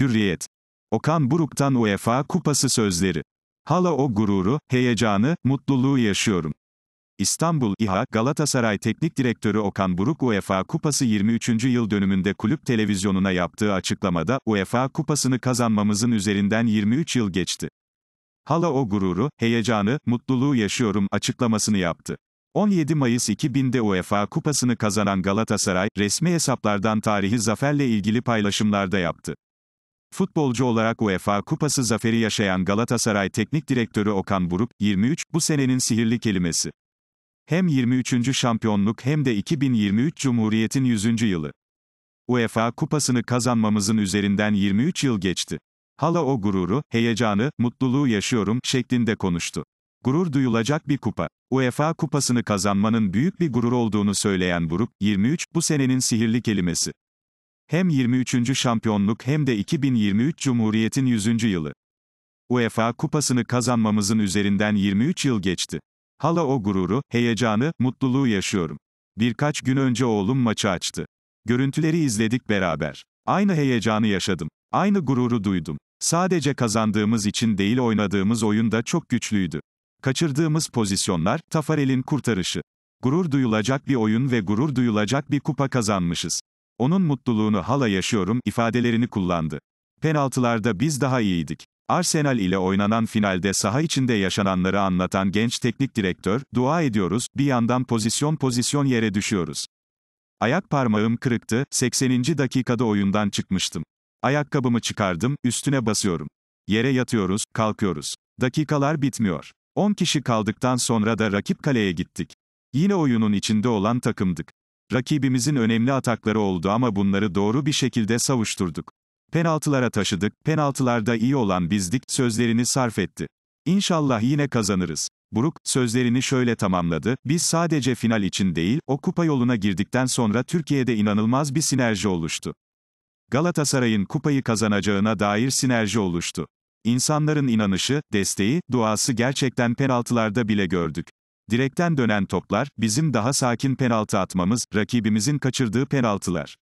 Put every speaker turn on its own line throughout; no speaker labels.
Hürriyet. Okan Buruk'tan UEFA Kupası sözleri. Hala o gururu, heyecanı, mutluluğu yaşıyorum. İstanbul İHA, Galatasaray Teknik Direktörü Okan Buruk UEFA Kupası 23. yıl dönümünde kulüp televizyonuna yaptığı açıklamada, UEFA Kupasını kazanmamızın üzerinden 23 yıl geçti. Hala o gururu, heyecanı, mutluluğu yaşıyorum açıklamasını yaptı. 17 Mayıs 2000'de UEFA Kupasını kazanan Galatasaray, resmi hesaplardan tarihi zaferle ilgili paylaşımlarda yaptı. Futbolcu olarak UEFA Kupası zaferi yaşayan Galatasaray Teknik Direktörü Okan Buruk, 23, bu senenin sihirli kelimesi. Hem 23. şampiyonluk hem de 2023 Cumhuriyet'in 100. yılı. UEFA Kupasını kazanmamızın üzerinden 23 yıl geçti. Hala o gururu, heyecanı, mutluluğu yaşıyorum şeklinde konuştu. Gurur duyulacak bir kupa. UEFA kupasını kazanmanın büyük bir gurur olduğunu söyleyen Buruk, 23, bu senenin sihirli kelimesi. Hem 23. şampiyonluk hem de 2023 Cumhuriyet'in 100. yılı. UEFA kupasını kazanmamızın üzerinden 23 yıl geçti. Hala o gururu, heyecanı, mutluluğu yaşıyorum. Birkaç gün önce oğlum maçı açtı. Görüntüleri izledik beraber. Aynı heyecanı yaşadım. Aynı gururu duydum. Sadece kazandığımız için değil oynadığımız oyun da çok güçlüydü. Kaçırdığımız pozisyonlar, Tafarel'in kurtarışı. Gurur duyulacak bir oyun ve gurur duyulacak bir kupa kazanmışız. Onun mutluluğunu hala yaşıyorum ifadelerini kullandı. Penaltılarda biz daha iyiydik. Arsenal ile oynanan finalde saha içinde yaşananları anlatan genç teknik direktör, dua ediyoruz, bir yandan pozisyon pozisyon yere düşüyoruz. Ayak parmağım kırıktı, 80. dakikada oyundan çıkmıştım. Ayakkabımı çıkardım, üstüne basıyorum. Yere yatıyoruz, kalkıyoruz. Dakikalar bitmiyor. 10 kişi kaldıktan sonra da rakip kaleye gittik. Yine oyunun içinde olan takımdık. Rakibimizin önemli atakları oldu ama bunları doğru bir şekilde savuşturduk. Penaltılara taşıdık, penaltılarda iyi olan bizdik, sözlerini sarf etti. İnşallah yine kazanırız. Buruk, sözlerini şöyle tamamladı, biz sadece final için değil, o kupa yoluna girdikten sonra Türkiye'de inanılmaz bir sinerji oluştu. Galatasaray'ın kupayı kazanacağına dair sinerji oluştu. İnsanların inanışı, desteği, duası gerçekten penaltılarda bile gördük. Direkten dönen toplar, bizim daha sakin penaltı atmamız, rakibimizin kaçırdığı penaltılar.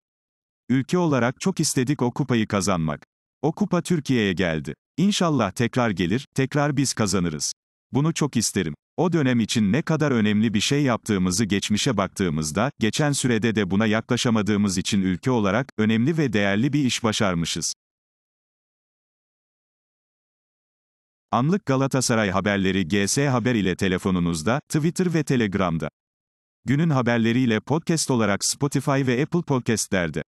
Ülke olarak çok istedik o kupayı kazanmak. O kupa Türkiye'ye geldi. İnşallah tekrar gelir, tekrar biz kazanırız. Bunu çok isterim. O dönem için ne kadar önemli bir şey yaptığımızı geçmişe baktığımızda, geçen sürede de buna yaklaşamadığımız için ülke olarak, önemli ve değerli bir iş başarmışız. Anlık Galatasaray haberleri GS Haber ile telefonunuzda, Twitter ve Telegram'da. Günün haberleriyle podcast olarak Spotify ve Apple Podcast'lerde.